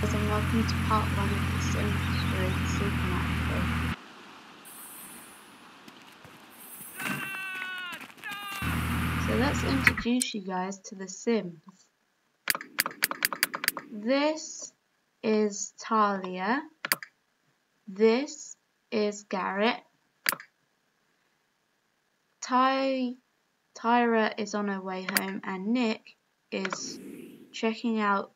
Guys and welcome to part one of the Sims 3 Supernatural. So let's introduce you guys to the Sims. This is Talia. This is Garrett. Ty Tyra is on her way home and Nick is checking out